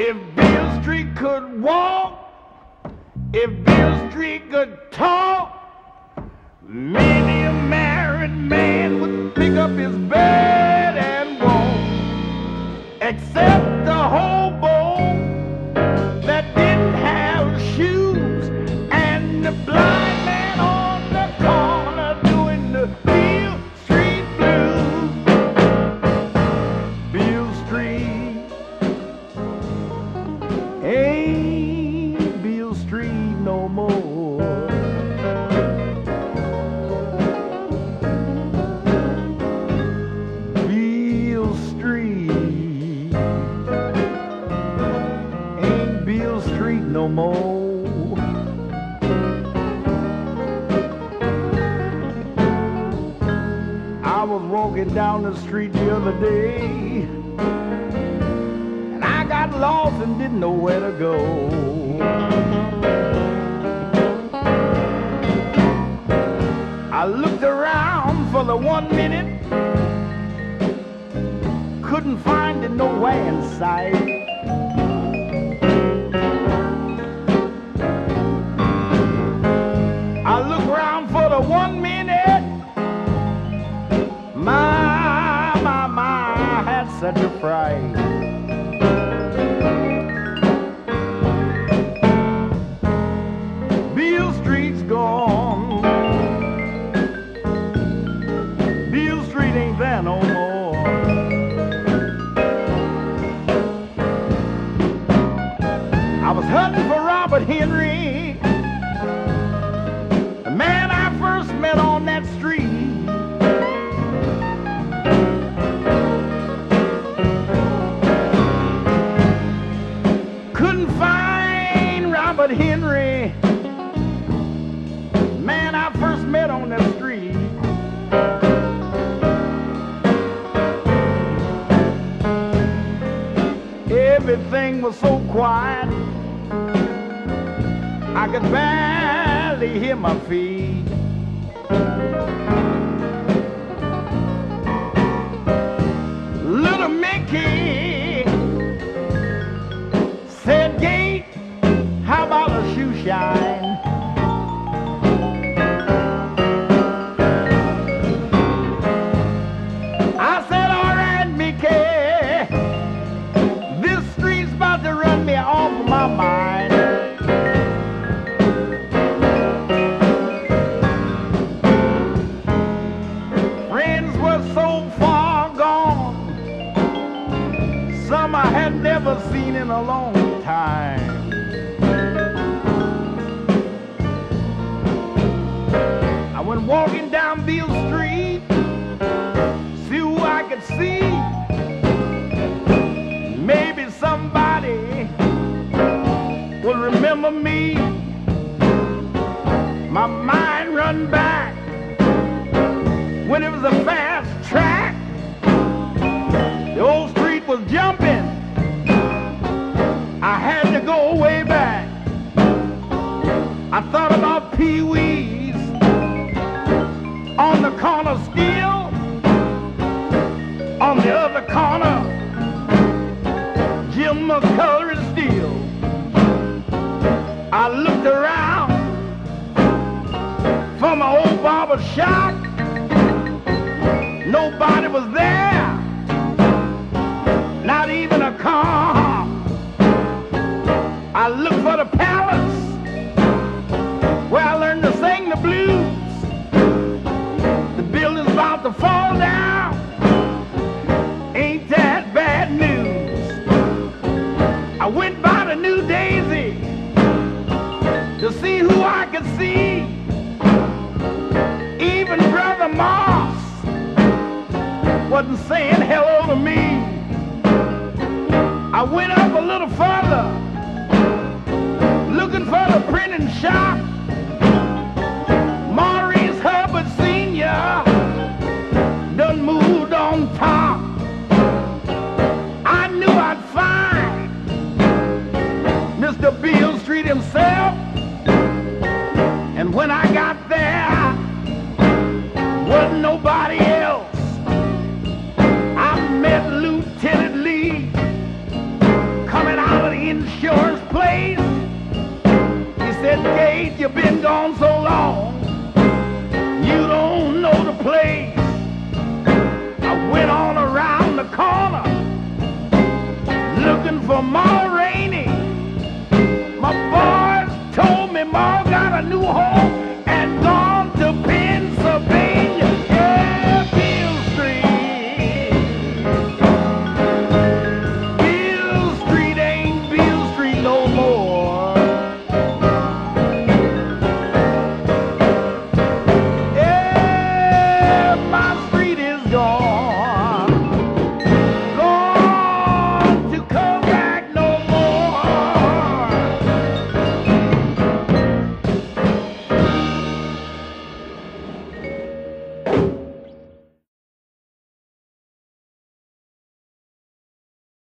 If Beale Street could walk, if Beale Street could talk, many a married man would pick up his bed and walk. Except the hobo that didn't have shoes and the blind more. I was walking down the street the other day and I got lost and didn't know where to go. I looked around for the one minute, couldn't find it nowhere in sight. I had such Robert Henry, man I first met on that street. Everything was so quiet, I could barely hear my feet. Some I had never seen in a long time. I went walking down Beale Street, see who I could see. Maybe somebody will remember me. My mind run back when it was a fast I thought about Pee Wee's on the corner still. On the other corner, Jim McCullough is still. I looked around for my old barber shop. Nobody was there, not even a car. I looked for the I went up a little further, looking for the printing shop. Maurice Hubbard Sr. done moved on top. gate, you've been gone so long. You don't know the place. I went on around the corner looking for Ma Rainey. My boys told me Ma got a new home.